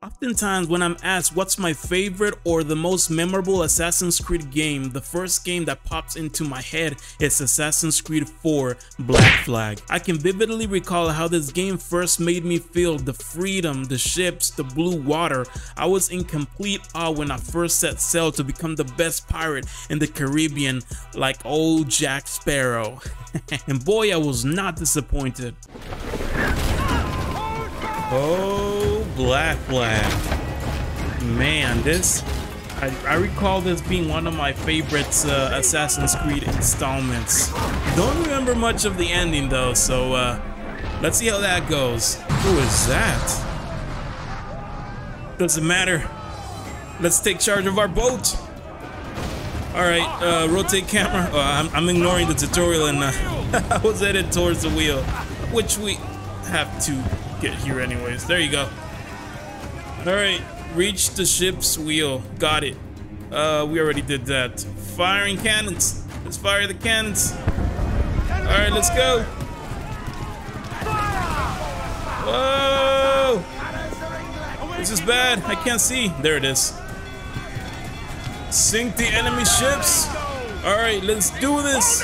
Oftentimes when I'm asked what's my favorite or the most memorable Assassin's Creed game, the first game that pops into my head is Assassin's Creed 4 Black Flag. I can vividly recall how this game first made me feel the freedom, the ships, the blue water. I was in complete awe when I first set sail to become the best pirate in the Caribbean like old Jack Sparrow. and boy, I was not disappointed. Oh, Black Flag. Man, this... I, I, recall this being one of my favorite uh, Assassin's Creed installments. Don't remember much of the ending though, so uh, let's see how that goes. Who is that? Doesn't matter. Let's take charge of our boat. All right, uh, rotate camera. Oh, I'm, I'm, ignoring the tutorial and uh, I was headed towards the wheel, which we have to get here anyways. There you go. Alright, reach the ship's wheel. Got it. Uh, we already did that. Firing cannons. Let's fire the cannons. Alright, let's go. Whoa! This is bad. I can't see. There it is. Sink the enemy ships. Alright, let's do this.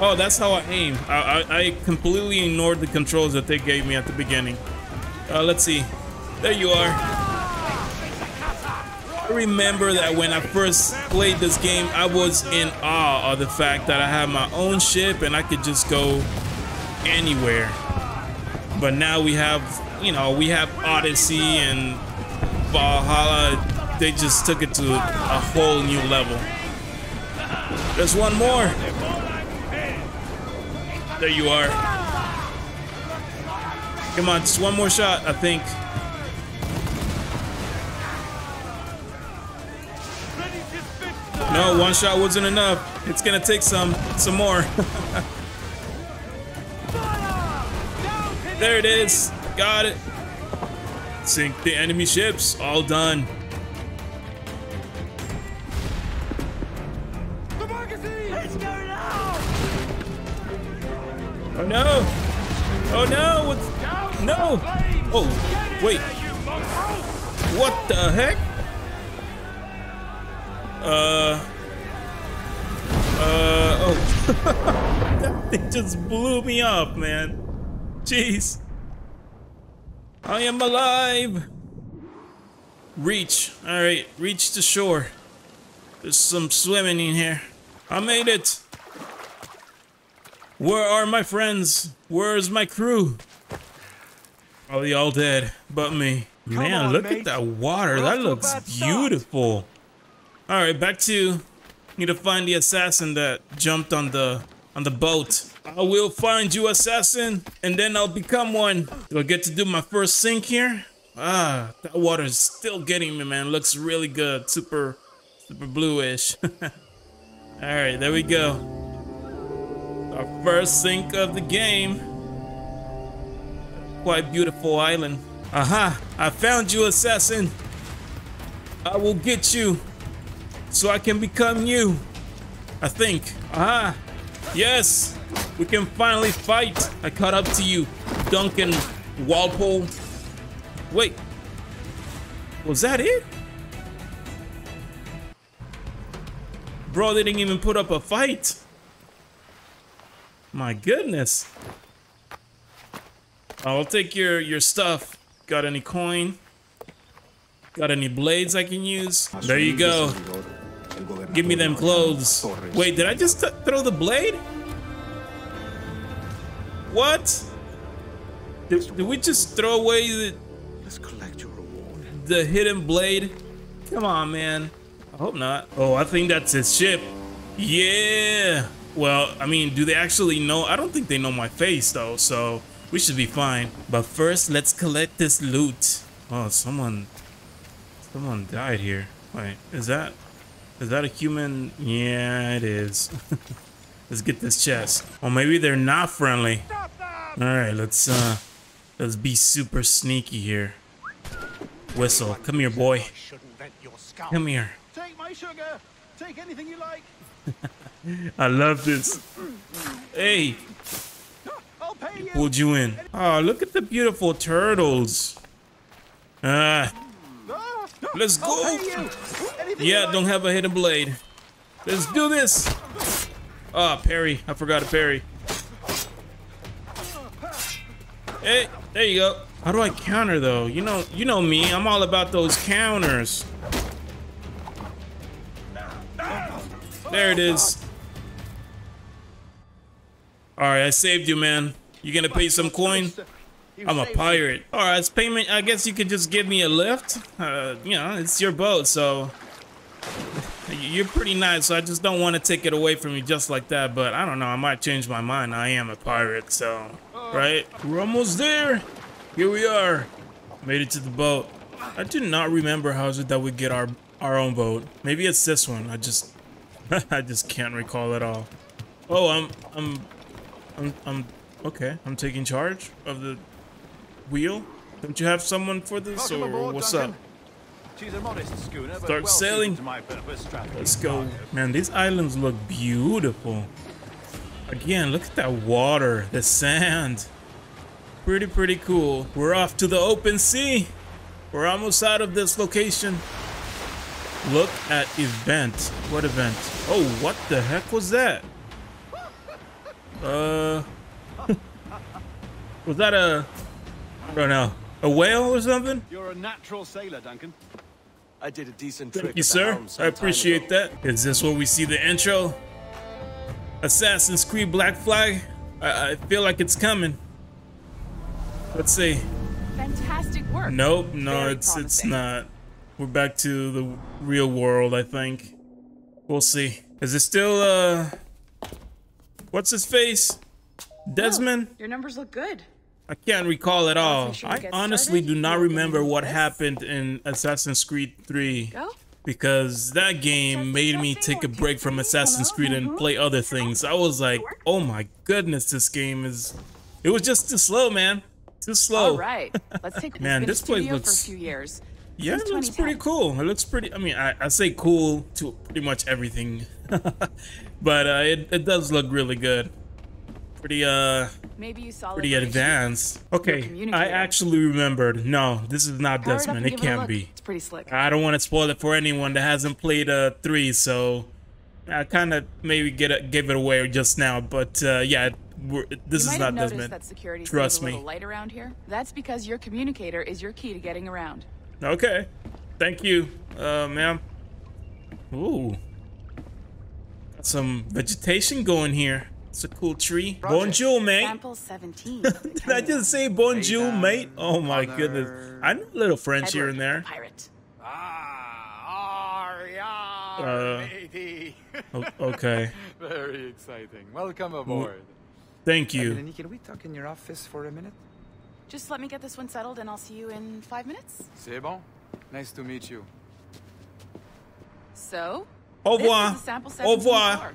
Oh, that's how I aim. I, I, I, completely ignored the controls that they gave me at the beginning. Uh, let's see. There you are. Remember that when I first played this game, I was in awe of the fact that I had my own ship and I could just go anywhere. But now we have, you know, we have Odyssey and Valhalla. They just took it to a whole new level. There's one more. There you are. Come on, just one more shot, I think. No, one shot wasn't enough. It's gonna take some, some more. there it is. Got it. Sink the enemy ships. All done. Oh no! Oh no! What's no? Oh, wait. What the heck? Uh. Uh. Oh. that thing just blew me up, man. Jeez. I am alive. Reach. All right, reach the shore. There's some swimming in here. I made it. Where are my friends? Where's my crew? Are they all dead but me? Come Man, on, look mate. at that water. That looks beautiful. All right, back to need to find the assassin that jumped on the on the boat. I will find you, assassin, and then I'll become one. Do I get to do my first sync here? Ah, that water is still getting me, man. Looks really good. Super, super bluish. All right, there we go. Our first sync of the game. Quite beautiful island. Aha! I found you, assassin! I will get you so I can become you. I think. Ah, Yes! We can finally fight! I caught up to you, Duncan Walpole. Wait. Was that it? Bro they didn't even put up a fight. My goodness. I'll take your, your stuff. Got any coin? Got any blades I can use? There you go. Give me them clothes. Wait, did I just throw the blade? What? Did, did we just throw away the... Let's collect your reward. The hidden blade? Come on, man. I hope not. Oh, I think that's his ship. Yeah. Well, I mean, do they actually know? I don't think they know my face though, so we should be fine. But first, let's collect this loot. Oh, someone, someone died here. Wait, is that, is that a human? Yeah, it is. let's get this chest. Or maybe they're not friendly. All right, let's, uh, let's be super sneaky here. Whistle, come here, boy. Come here. Take my sugar. Take anything you like. I love this. Hey. Pulled you in. Oh, look at the beautiful turtles. Ah, Let's go. Yeah, don't have a hidden blade. Let's do this. Oh, parry. I forgot to parry. Hey, there you go. How do I counter though? You know, you know me. I'm all about those counters. There it is. All right, I saved you, man. You gonna pay some coin? I'm a pirate. All right, it's payment. I guess you could just give me a lift. Uh, you know, it's your boat, so you're pretty nice. So I just don't want to take it away from you just like that. But I don't know. I might change my mind. I am a pirate, so right. We're almost there. Here we are. Made it to the boat. I do not remember how is it that we get our our own boat. Maybe it's this one. I just I just can't recall at all. Oh, I'm I'm I'm I'm okay. I'm taking charge of the wheel? Don't you have someone for this, Welcome or aboard, what's Duncan. up? She's a modest schooner, Start well sailing. Let's go. Man, these islands look beautiful. Again, look at that water, the sand. Pretty, pretty cool. We're off to the open sea. We're almost out of this location. Look at event. What event? Oh, what the heck was that? Uh, was that a I don't know. A whale or something? You're a natural sailor, Duncan. I did a decent Thank you, sir. I appreciate that. Is this where we see the intro? Assassin's Creed Black Flag? I, I feel like it's coming. Let's see. Fantastic work. Nope, no, Very it's promising. it's not. We're back to the real world, I think. We'll see. Is it still uh what's his face? Desmond? your numbers look good. I can't recall at all. I honestly do not remember what happened in Assassin's Creed 3. Go? Because that game made me take a break from Assassin's Creed and play other things. I was like, oh my goodness, this game is... It was just too slow, man. Too slow. All right. Let's take man, this place looks... For a few years. Yeah, it looks pretty cool. It looks pretty... I mean, I, I say cool to pretty much everything. but uh, it, it does look really good. Pretty, uh... Maybe you saw pretty advanced. Okay, I actually remembered. No, this is not Power Desmond. It, it can't be. It's pretty slick. I don't want to spoil it for anyone that hasn't played uh three, so I kind of maybe get it, give it away just now. But uh, yeah, this you is not Desmond. That security Trust me. light around here. That's because your communicator is your key to getting around. Okay, thank you, uh, ma'am. Ooh, got some vegetation going here. It's a cool tree. Bonjour, mate. Sample 17. Did I just say bonjour, mate? Oh my Mother. goodness. I know a little French Edward, here and there. Pirate. Ah, uh, matey. okay. Very exciting. Welcome aboard. Thank you. Melanie, can we talk in your office for a minute? Just let me get this one settled and I'll see you in five minutes. C'est bon. Nice to meet you. So? Au revoir. Au revoir.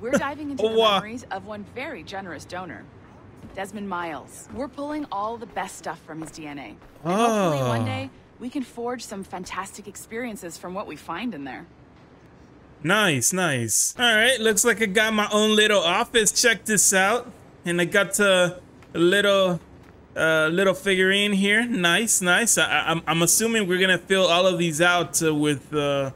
We're diving into the memories of one very generous donor, Desmond Miles. We're pulling all the best stuff from his DNA. And hopefully one ah. day, we can forge some fantastic experiences from what we find in there. Nice, nice. All right, looks like I got my own little office. Check this out. And I got a little uh, little figurine here. Nice, nice. I, am I'm, I'm assuming we're gonna fill all of these out uh, with uh,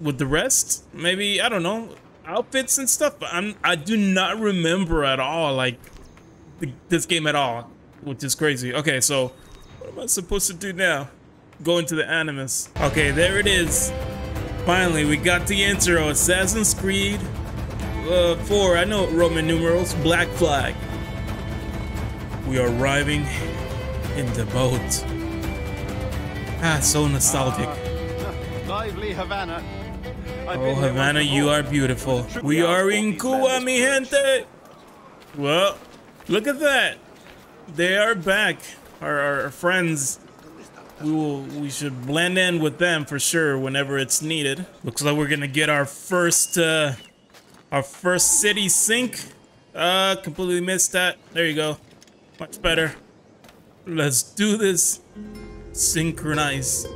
with the rest. Maybe I don't know outfits and stuff, but I'm I do not remember at all like the, this game at all, which is crazy. Okay, so what am I supposed to do now? Go into the Animus. Okay, there it is. Finally, we got the intro. Assassin's Creed uh, 4. I know Roman numerals. Black Flag. We are arriving in the boat. Ah, so nostalgic. Uh, lively Havana. Oh, Havana, you are beautiful. We are in Cuba, mi gente. Well, look at that. They are back. Our, our friends. We will. We should blend in with them for sure whenever it's needed. Looks like we're gonna get our first, uh, our first city sync. Uh, completely missed that. There you go. Much better. Let's do this. Synchronize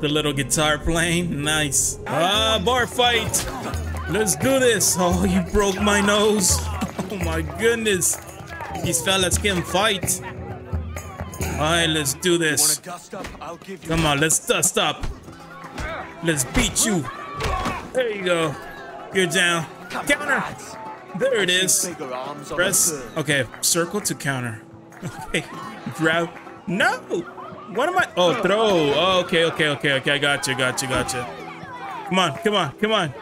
the little guitar playing. Nice. Ah, bar fight. Let's do this. Oh, you broke my nose. Oh my goodness. These fellas can fight. Alright, let's do this. Come on, let's dust up. Let's beat you. There you go. You're down. Counter. There it is. Press. Okay, circle to counter. Okay, grab. No. What am I? Oh, throw. Oh, okay, okay, okay, okay. I got you, got you, got you. Come on, come on, come on.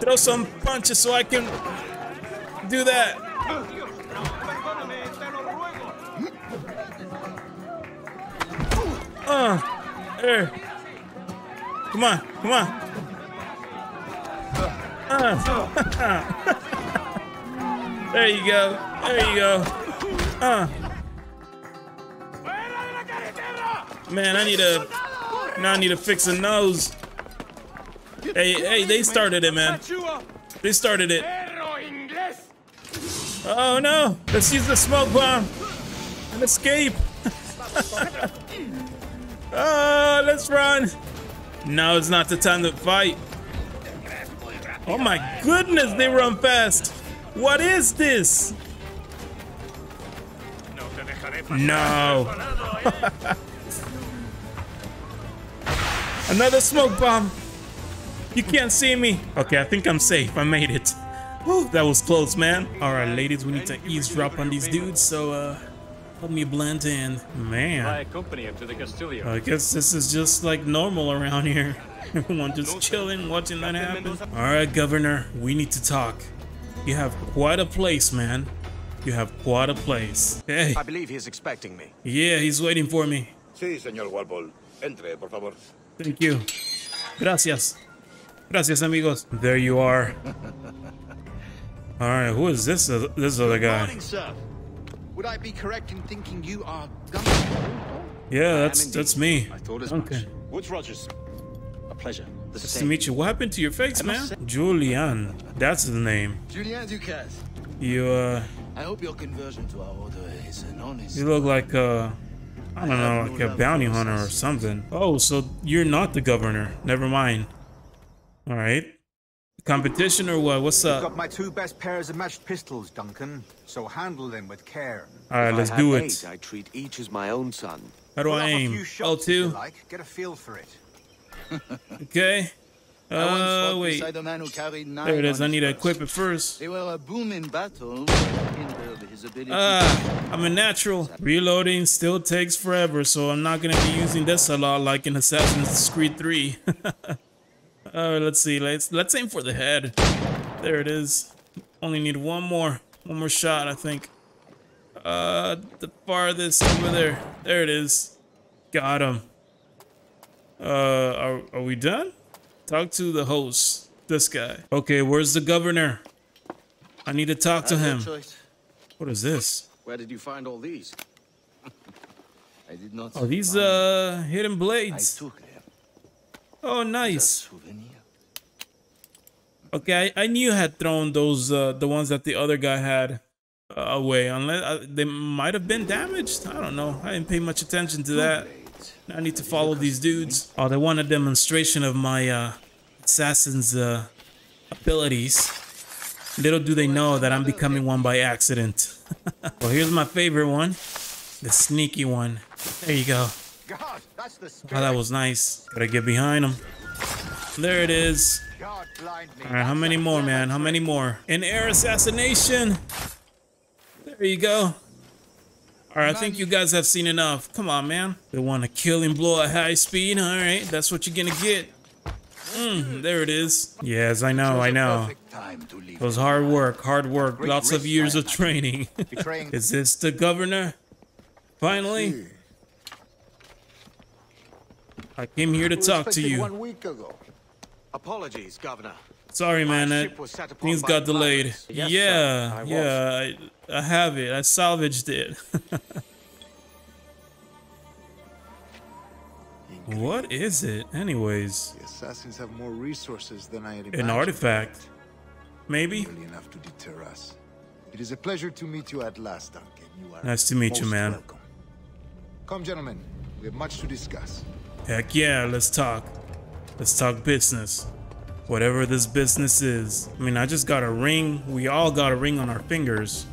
Throw some punches so I can do that. Uh, there. Come on, come on. Uh. there you go. There you go. Uh. Man, I need a. Now I need to fix a nose. Hey, hey, they started it, man. They started it. Oh no! Let's use the smoke bomb and escape. oh, let's run. Now it's not the time to fight. Oh my goodness, they run fast. What is this? No. Another smoke bomb. You can't see me. Okay, I think I'm safe. I made it. Whew, that was close, man. All right, ladies, we need to eavesdrop on these dudes, so uh, help me blend in. Man, I guess this is just like normal around here. Everyone just chilling, watching that happen. All right, Governor, we need to talk. You have quite a place, man. You have quite a place. Hey. I believe he's expecting me. Yeah, he's waiting for me. Sí, señor Walpole. Entre, por favor. Thank you. Gracias. Gracias, amigos. There you are. All right, who is this? Uh, this other guy? Morning, sir. Would I be correct in thinking you are Yeah, that's that's me. I thought as Okay. much. Woodes Rogers. A pleasure. The Nice to meet you. What happened to your face, man? Julien. That's the name. Julien du Casse. You uh, I hope your conversion to our order is an honest. you look like uh, I don't know, like a bounty hunter or something. Oh, so you're not the governor. Never mind. All right. Competition or what? What's up? I've got my two best pairs of matched pistols, Duncan, so handle them with care. All right, let's do it. Eight, I treat each as my own son. How do Pull I off a aim? few shots if L2. like, get a feel for it. Okay. I Uh, wait. beside man who nine There it is. I need to equip it first. They were a boom in battle, but hindered his ability Ah, I'm a natural. Reloading still takes forever, so I'm not gonna be using this a lot like in Assassin's Creed 3. uh, let's see. Let's let's aim for the head. There it is. Only need one more, one more shot, I think. Uh, the farthest over there. There it is. Got him. Uh, are are we done? Talk to the host. This guy. Okay, where's the governor? I need to talk to no him. What is this? Where did you find all these? I did not. Oh, these uh hidden I blades. took them. Oh, nice. Okay, I, I knew you had thrown those uh the ones that the other guy had uh, away. Unless uh, they might have been damaged. I don't know. I didn't pay much attention to that. I need to follow these dudes. Oh, they want a demonstration of my uh assassin's uh abilities. Little do they know that I'm becoming one by accident. well, here's my favorite one. The sneaky one. There you go. God, Oh, that was nice. Gotta get behind him. There it is. God, All right, how many more, man? How many more? An air assassination. There you go. All right, I think you guys have seen enough. Come on, man. They want to kill and blow at high speed. All right, that's what you're gonna get. Mm, there it is. Yes, I know, I know. Perfect time to leave. It was hard work, hard work, lots of years of training. Is this the governor? Finally? I came here to talk to you. One week ago. Apologies, Governor. Sorry, man. My That ship was set upon things got delayed. yeah, sir, I was. yeah. I, I have it. I salvaged it. what is it, anyways? The assassins have more resources than I had An artifact? Maybe. Really enough to deter us. It is a pleasure to meet you at last, Duncan. You are Nice to meet you, man. Welcome. Come, gentlemen. We have much to discuss. Heck yeah, let's talk. Let's talk business. Whatever this business is. I mean, I just got a ring. We all got a ring on our fingers.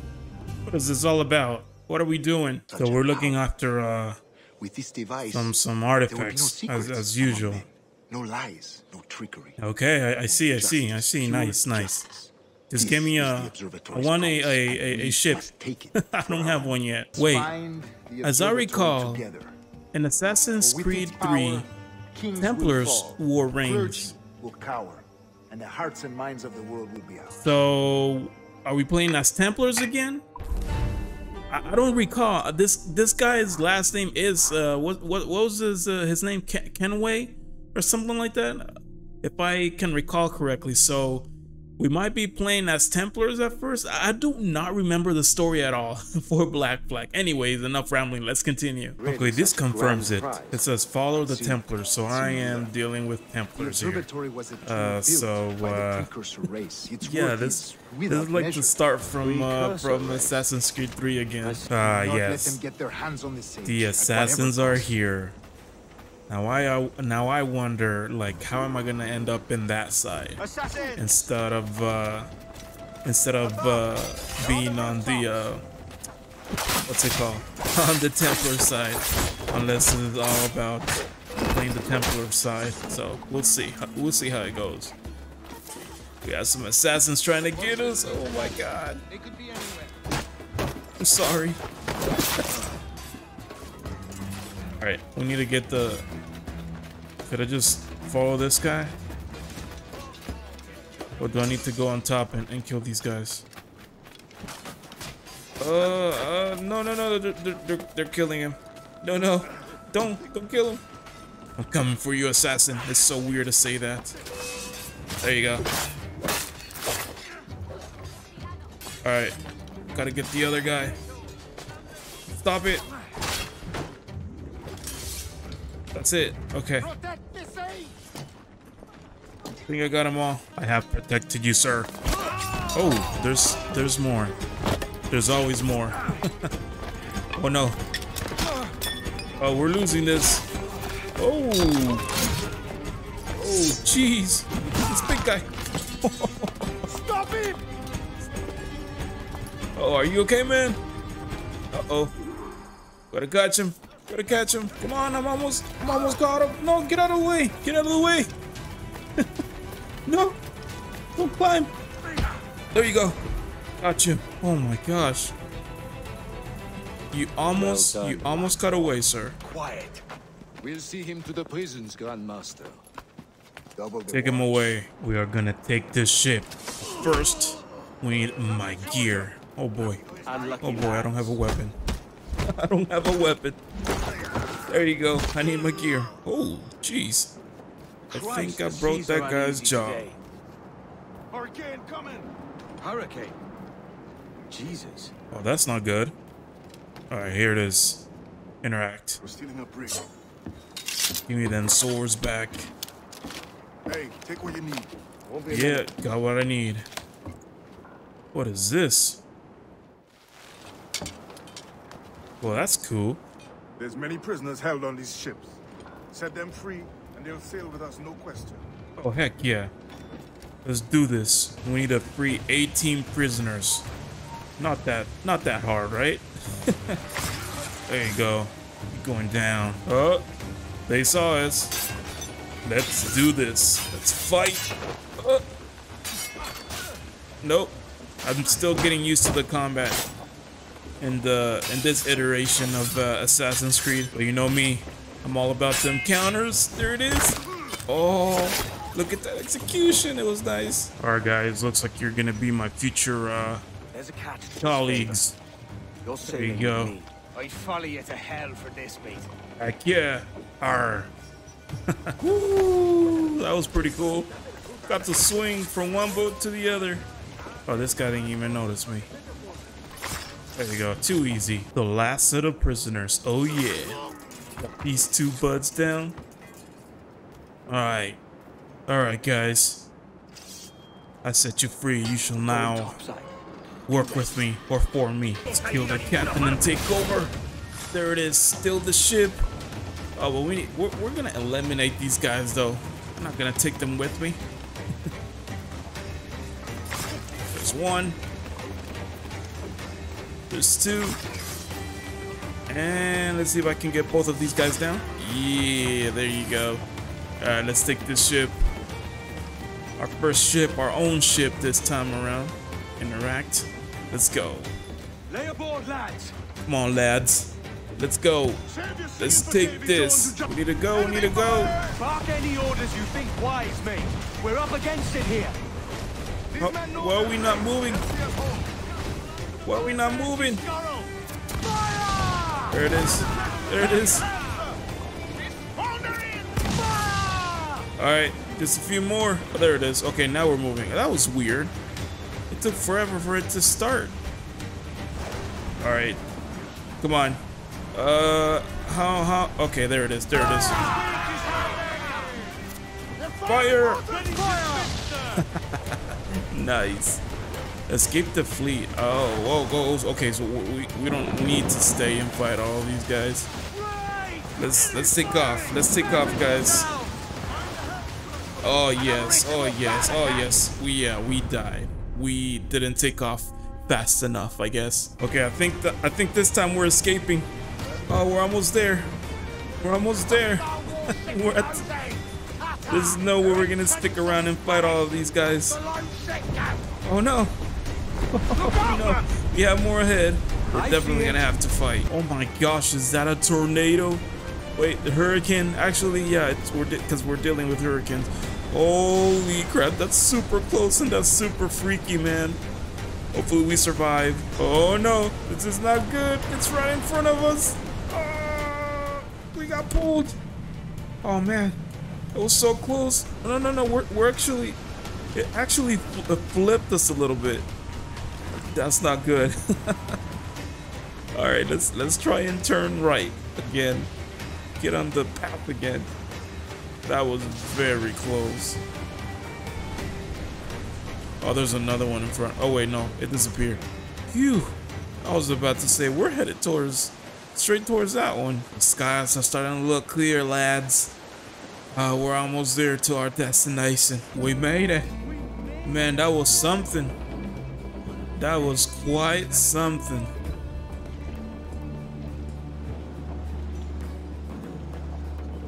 What is this all about? What are we doing? So we're looking after uh, With this device, some some be no artifacts as, as usual. No lies, no trickery. Okay, I, I see, I see, I see. Nice, nice. Just give me a. I want a a, a, a ship. must take it I don't have one yet. Wait, as I recall, in Assassin's Creed its 3, kings Templars wore rings. and the hearts and minds of the world will be out. So, are we playing as Templars again? I, I don't recall. This this guy's last name is uh what what, what was his uh, his name Ken, Kenway or something like that, if I can recall correctly. So. We might be playing as Templars at first. I do not remember the story at all for Black Flag. Anyways, enough rambling. Let's continue. Okay, this confirms it. It says follow the Templars, so I am dealing with Templars here. observatory was a tool Uh, so, uh, precursor race. Its Yeah, this is this is like measure. the start from uh, from. Assassin's Creed 3 again. Ah, Do yes. them get their hands on the sage The at assassins are here. Now I uh, now I wonder like how am I gonna end up in that side Assassin! instead of uh instead of uh being on the uh what's it called on the Templar side unless it's all about playing the Templar side. So we'll see. We'll see how it goes. We got some assassins trying to get us. Oh my god. It could be anywhere. I'm sorry. Alright, we need to get the... Could I just follow this guy? Or do I need to go on top and, and kill these guys? Uh, uh, no, no, no, they're, they're, they're, they're killing him. No, no, don't, don't kill him. I'm coming for you, assassin. It's so weird to say that. There you go. Alright, gotta get the other guy. Stop it. That's it. Okay. I think I got them all. I have protected you, sir. Oh, there's there's more. There's always more. oh no. Oh, we're losing this. Oh. Oh, jeez. This big guy. Stop him! Oh, are you okay, man? Uh-oh. Gotta catch him. Gotta catch him. Come on, I'm almost I'm almost caught him. No, get out of the way. Get out of the way. no. Don't climb. There you go. Got you. Oh my gosh. You almost Well done. you almost got away, sir. Quiet. We'll see him to the prisons, Grandmaster. Double the Take him watch. away. We are gonna take this ship. First, we need my gear. Oh boy. Oh boy, I don't have a weapon. I don't have a weapon. There you go. I need my gear. Oh, jeez. I think I the broke that guy's uneasy jaw. Hurricane coming! Hurricane. Jesus. Oh, that's not good. All right, here it is. Interact. We're stealing a brig. Give me them swords back. Hey, take what you need. Won't be a Yeah, minute. got what I need. What is this? Well, that's cool. There's many prisoners held on these ships. Set them free, and they'll sail with us, no question. Oh, heck yeah. Let's do this. We need to free 18 prisoners. Not that, not that hard, right? there you go. Going down. Oh, they saw us. Let's do this. Let's fight. Oh. Nope. I'm still getting used to the combat in the in this iteration of uh, Assassin's Creed. But you know me, I'm all about them counters. There it is. Oh, look at that execution. It was nice. All right, guys. Looks like you're gonna be my future uh, There's a catch. colleagues. You're There you go. with me. I follow you to hell for this, mate. Heck yeah. Arr. Woo, that was pretty cool. Got to swing from one boat to the other. Oh, this guy didn't even notice me. There you go. Too easy. The last set of prisoners. Oh, yeah. Got these two buds down. Alright. Alright, guys. I set you free. You shall now work with me or for me. Let's kill the captain and take over. There it is, still the ship. Oh, well, we need, we're, we're gonna eliminate these guys though. I'm not gonna take them with me. There's one. There's two. And let's see if I can get both of these guys down. Yeah, there you go. All right, let's take this ship. Our first ship, our own ship this time around. Interact. Let's go. Lay aboard, lads. Come on, lads. Let's go. Let's take this. We need to go. We need to go. Bark any orders you think wise, mate. We're up against it here. Oh, why are we not moving? Why are we not moving? There it is. There it is. All right, just a few more. Oh, there it is. Okay, now we're moving. That was weird. It took forever for it to start. All right, come on. Uh, how, how? Okay, there it is. There it is. Fire! nice. Escape the fleet. Oh, whoa, goes. Okay, so we, we don't need to stay and fight all these guys. Let's let's take off. Let's take off, guys. Oh yes. Oh yes. Oh yes. We yeah we died. We didn't take off fast enough, I guess. Okay, I think that I think this time we're escaping. Oh, we're almost there. We're almost there. we're at. There's no way we're gonna stick around and fight all of these guys. Oh no. Oh, no. We have more ahead. We're definitely gonna have to fight. Oh my gosh, is that a tornado? Wait, the hurricane? Actually, yeah, it's we're because we're dealing with hurricanes. Holy crap, that's super close and that's super freaky, man. Hopefully we survive. Oh no, this is not good. It's right in front of us. Oh, we got pulled. Oh man, it was so close. No, no, no, we're, we're actually, it actually flipped us a little bit. That's not good. All right, let's let's try and turn right again. Get on the path again. That was very close. Oh, there's another one in front. Oh wait, no, it disappeared. Phew. I was about to say we're headed towards straight towards that one. The skies are starting to look clear, lads. Uh, we're almost there to our destination. We made it. Man, that was something. That was quite something.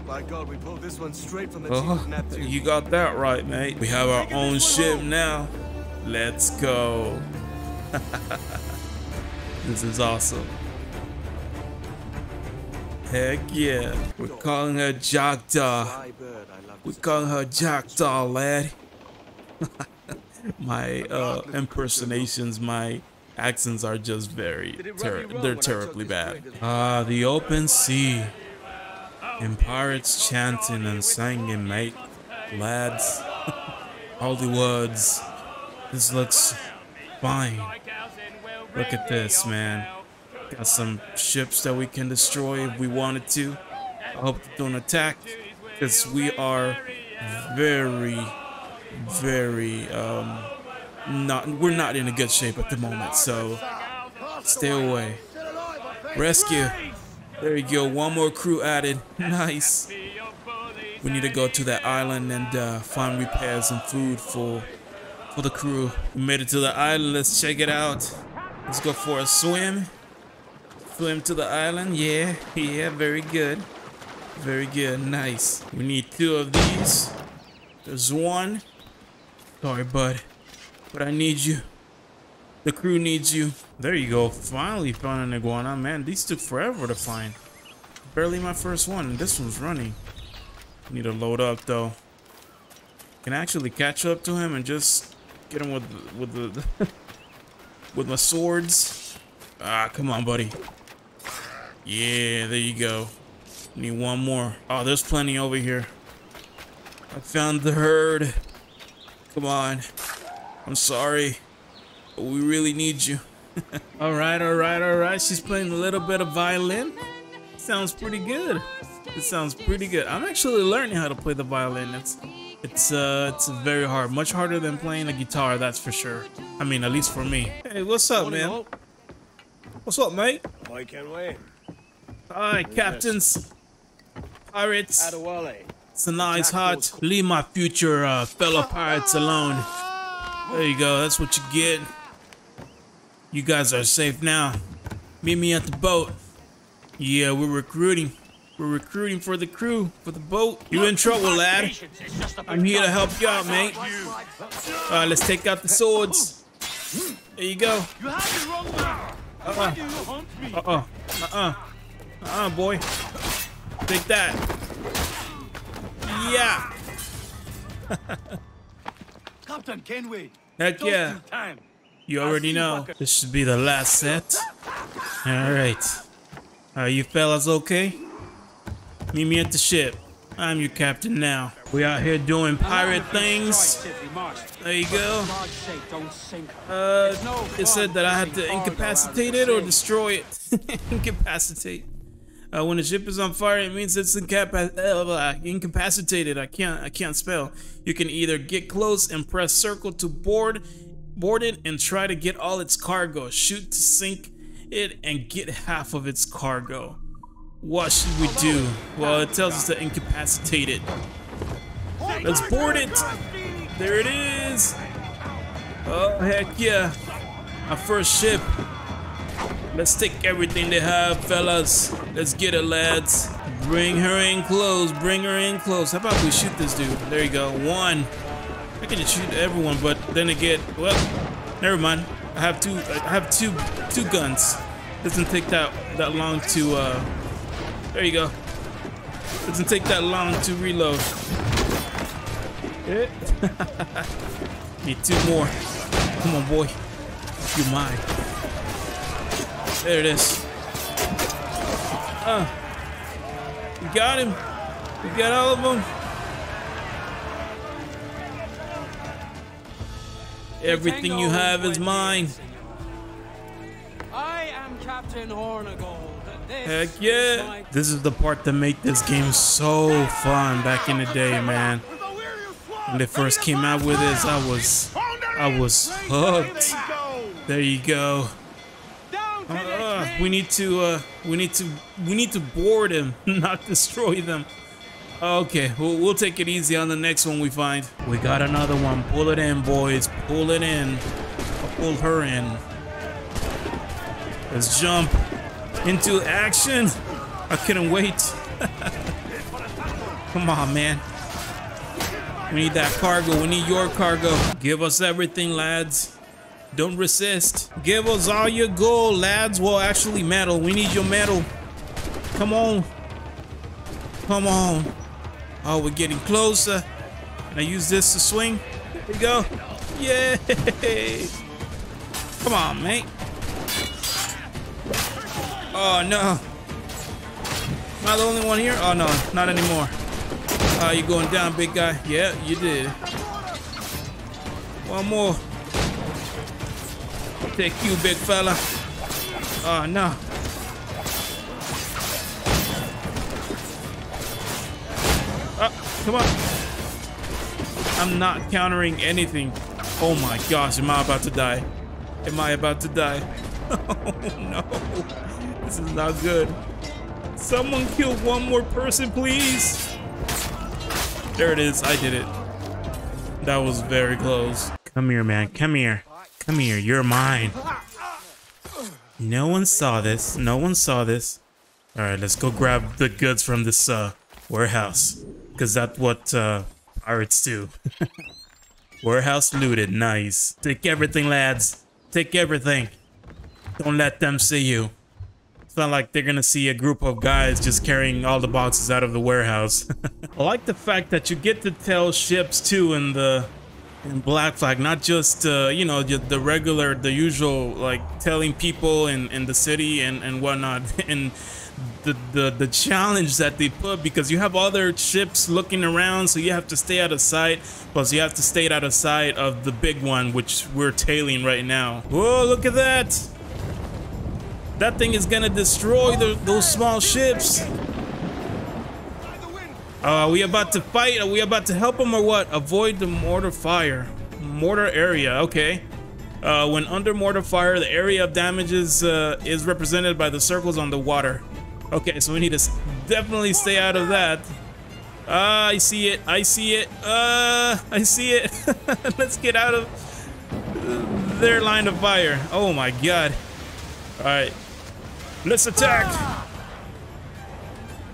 By God, we pulled this one straight from the oh, You got that right, mate. We have our own ship now. Let's go. this is awesome. Heck yeah. We're calling her Jackdaw. We're calling her Jackdaw, lad. my uh, impersonations, my accents are just very, ter they're terribly bad. Ah, uh, the open sea. And pirates chanting and singing, mate. Lads. All the words. This looks fine. Look at this, man. Got some ships that we can destroy if we wanted to. I hope they don't attack. Because we are very, very, um, not, we're not in a good shape at the moment. So, stay away. Rescue. There you go, one more crew added. Nice. We need to go to that island and uh, find repairs and food for for the crew. We made it to the island. Let's check it out. Let's go for a swim. Swim to the island. Yeah, yeah, very good. Very good. Nice. We need two of these. There's one. Sorry, bud. But I need you. The crew needs you. There you go. Finally found an iguana. Man, these took forever to find. Barely my first one. This one's running. Need to load up though. Can I actually catch up to him and just get him with with the with my swords? Ah, come on, buddy. Yeah, there you go. Need one more. Oh, there's plenty over here. I found the herd. Come on. I'm sorry. But We really need you. all right, all right, all right. She's playing a little bit of violin. Sounds pretty good. It sounds pretty good. I'm actually learning how to play the violin. It's it's uh it's very hard. Much harder than playing a guitar, that's for sure. I mean, at least for me. Hey, what's up, man? What's up, mate? Mike and Wayne. Hi, captains. Pirates. It's a nice heart. Leave my future uh, fellow pirates alone. There you go. That's what you get. You guys are safe now. Meet me at the boat. Yeah, we're recruiting. We're recruiting for the crew, for the boat. You in trouble, lad. I'm here to help you out, mate. All right, let's take out the swords. There you go. You have the wrong man. Uh-uh. Why do you hunt me? Uh-uh. Uh-uh. Uh-uh, boy. Take that. Yeah. Captain Kenway. Heck yeah. time. You already know. This should be the last set. All right. Are you fellas okay? Meet me at the ship. I'm your captain now. We out here doing pirate things. There you go. Uh, it said that I had to incapacitate it or destroy it. incapacitate. Uh, when a ship is on fire, it means it's incapa uh, incapacitated. I can't, I can't spell. You can either get close and press circle to board, board it, and try to get all its cargo. Shoot to sink it and get half of its cargo. What should we do? Well, it tells us to incapacitate it. Let's board it. There it is. Oh heck yeah! Our first ship. Let's take everything they have, fellas. Let's get it, lads. Bring her in close. Bring her in close. How about we shoot this dude? There you go. One. I can just shoot everyone, but then again, well, never mind. I have two. I have two two guns. Doesn't take that that long to. uh There you go. Doesn't take that long to reload. Need two more. Come on, boy. You mine. There it is. Uh, we got him. We got all of them. Everything you have is mine. I am Captain Hornigold. Heck yeah. This is the part that made this game so fun back in the day, man. When they first came out with this, I was I was hooked. There you go. Uh, we need to uh, we need to we need to board them, not destroy them. Okay, we'll, we'll take it easy on the next one we find. We got another one. Pull it in, boys. Pull it in. I'll pull her in. Let's jump into action. I couldn't wait. Come on, man. We need that cargo. We need your cargo. Give us everything, lads. Don't resist. Give us all your gold, lads. Well, actually, metal. We need your metal. Come on. Come on. Oh, we're getting closer. Can I use this to swing? There we go. Yay! Come on, mate. Oh, no. Am I the only one here? Oh, no. Not anymore. Oh, you going down, big guy? Yeah, you did. One more. Take you, big fella. Oh, no. Oh, come on. I'm not countering anything. Oh my gosh, am I about to die? Am I about to die? Oh no. This is not good. Someone kill one more person, please. There it is. I did it. That was very close. Come here, man. Come here. Come here. You're mine. No one saw this. No one saw this. All right, let's go grab the goods from this uh, warehouse. Because that's what uh, pirates do. warehouse looted. Nice. Take everything, lads. Take everything. Don't let them see you. It's not like they're gonna see a group of guys just carrying all the boxes out of the warehouse. I like the fact that you get to tell ships too in the in Black Flag, not just uh, you know the, the regular, the usual like telling people in in the city and and whatnot, and the the the challenge that they put because you have other ships looking around, so you have to stay out of sight. Plus, you have to stay out of sight of the big one, which we're tailing right now. Whoa! Look at that! That thing is gonna destroy the, those small ships. Uh, we about to fight? Are we about to help them or what? Avoid the mortar fire. Mortar area, okay. Uh, when under mortar fire, the area of damages uh, is represented by the circles on the water. Okay, so we need to definitely stay out of that. Ah, I see it. I see it. Uh, I see it. Let's get out of their line of fire. Oh my god. All right. Let's attack.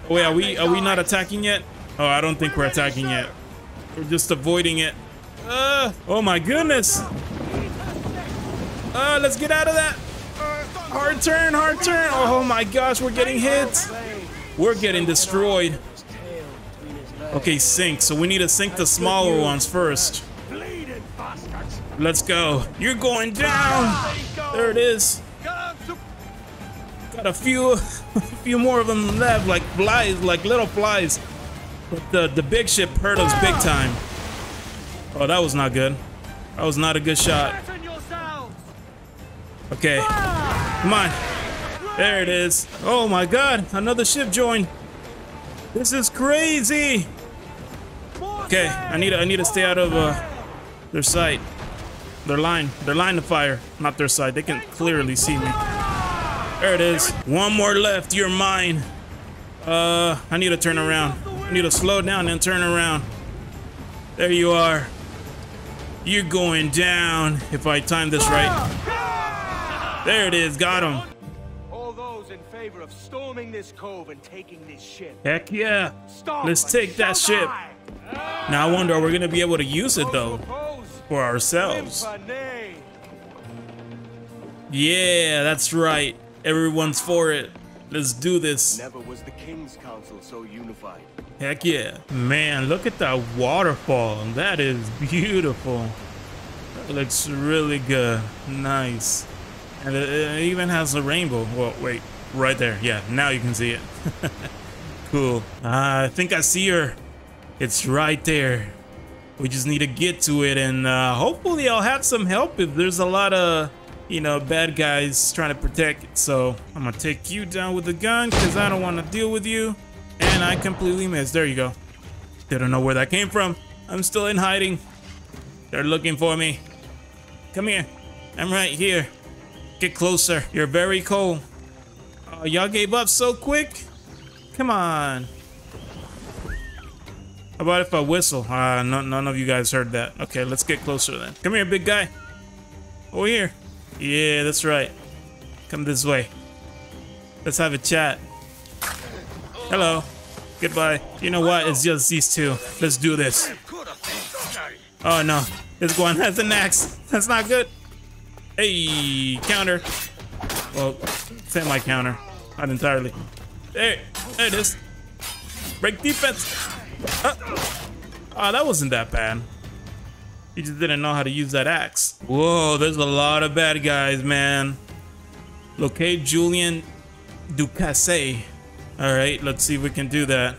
Oh, wait, are we are we not attacking yet? Oh, I don't think we're attacking yet. We're just avoiding it. Uh, oh my goodness. Uh, let's get out of that. Hard turn, hard turn. Oh my gosh, we're getting hit. We're getting destroyed. Okay, sink. So we need to sink the smaller ones first. Let's go. You're going down. There it is. Got a few, a few more of them left, like flies, like little flies. But the the big ship hurt us big time. Oh, that was not good. That was not a good shot. Okay. Come on. There it is. Oh my god, another ship joined. This is crazy. Okay, I need to, I need to stay out of uh, their sight. Their line, their line of fire, not their sight. They can clearly see me. There it is. One more left. You're mine. Uh, I need to turn around. I need to slow down and turn around. There you are. You're going down if I time this right. There it is. Got him. All those in favor of storming this cove and taking this ship. Heck yeah. Let's take that ship. Now I wonder, are we going to be able to use it though? For ourselves. Yeah, that's right. Everyone's for it. Let's do this. Never was the King's Council so unified. Heck yeah. Man, look at that waterfall. That is beautiful. That looks really good. Nice. And it, even has a rainbow. Well, wait. Right there. Yeah, now you can see it. cool. Uh, I think I see her. It's right there. We just need to get to it and uh, hopefully I'll have some help if there's a lot of, you know, bad guys trying to protect it. So I'm gonna take you down with the gun because I don't want to deal with you. And I completely missed. There you go. They don't know where that came from. I'm still in hiding. They're looking for me. Come here. I'm right here. Get closer. You're very cold. Oh, y'all gave up so quick? Come on. How about if I whistle? Uh, no, none of you guys heard that. Okay, let's get closer then. Come here, big guy. Over here. Yeah, that's right. Come this way. Let's have a chat. Hello. Goodbye. You know what? It's just these two. Let's do this. Oh no. This one has an axe. That's not good. Hey, counter. Well, semi counter. Not entirely. There. There it is. Break defense. Uh, oh, that wasn't that bad. He just didn't know how to use that axe. Whoa, there's a lot of bad guys, man. Locate Julian Ducasse. All right, let's see if we can do that.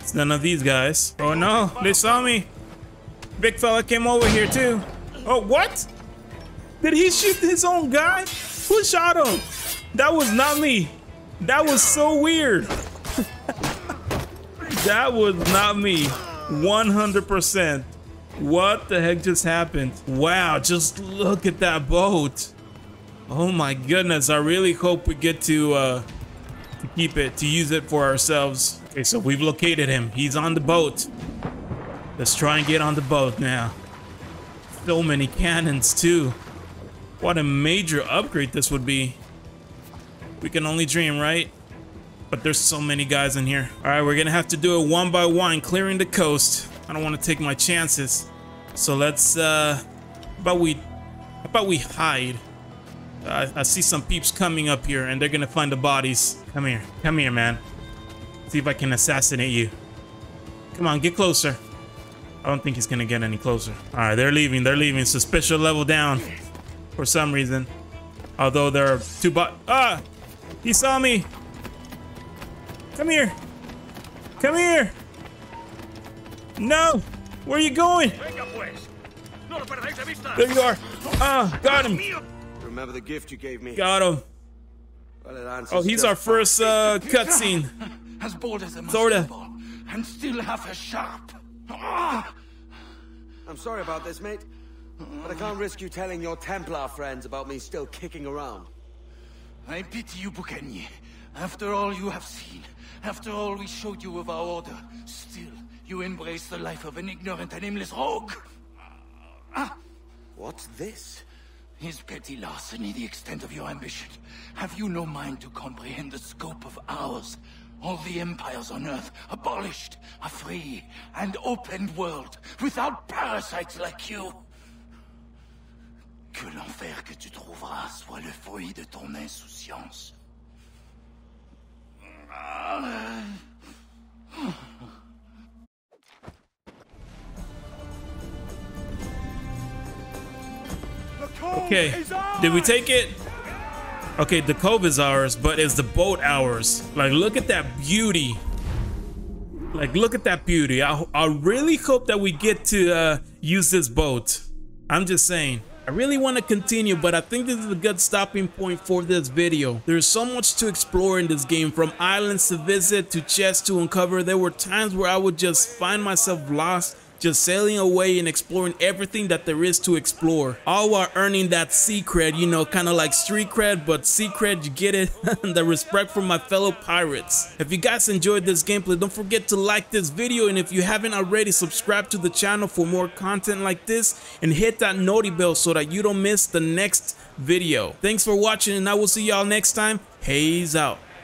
It's none of these guys. Oh no, they saw me. Big fella came over here too. Oh, what? Did he shoot his own guy? Who shot him? That was not me. That was so weird. that was not me. 100%. What the heck just happened? Wow, just look at that boat. Oh my goodness, I really hope we get to, uh, to keep it, to use it for ourselves. Okay, so we've located him. He's on the boat. Let's try and get on the boat now. So many cannons too. What a major upgrade this would be. We can only dream, right? But there's so many guys in here. All right, we're gonna have to do it one by one, clearing the coast. I don't want to take my chances. So let's, uh, how about we, how about we hide? I, I see some peeps coming up here and they're gonna find the bodies. Come here, come here, man. See if I can assassinate you. Come on, get closer. I don't think he's gonna get any closer. All right, they're leaving, they're leaving. Suspicious level down for some reason. Although there are two bot- Ah! He saw me! Come here! Come here! No! Where are you going? There you are! Ah, got him! Remember the gift you gave me? Got him! Well, it Oh, he's our first uh, cutscene. As bold as a Sorta. muscle ball, and still half as sharp. I'm sorry about this, mate. But I can't risk you telling your Templar friends about me still kicking around. I pity you, Buccaneer. After all you have seen, after all we showed you of our order, still you embrace the life of an ignorant and aimless rogue. What's this? Is petty larceny the extent of your ambition? Have you no mind to comprehend the scope of ours? All the empires on Earth abolished. A free and open world without parasites like you. Que l'enfer que tu trouveras soit le fruit de ton insouciance. Ah. Okay, did we take it? Okay, the cove is ours, but is the boat ours? Like, look at that beauty. Like, look at that beauty. I, I really hope that we get to uh, use this boat. I'm just saying. I really want to continue, but I think this is a good stopping point for this video. There's so much to explore in this game, from islands to visit to chests to uncover. There were times where I would just find myself lost just sailing away and exploring everything that there is to explore. All while earning that sea cred you know kind of like street cred but sea cred you get it? The respect from my fellow pirates. If you guys enjoyed this gameplay don't forget to like this video and if you haven't already subscribe to the channel for more content like this and hit that noti bell so that you don't miss the next video. Thanks for watching and i will see y'all next time. Haze out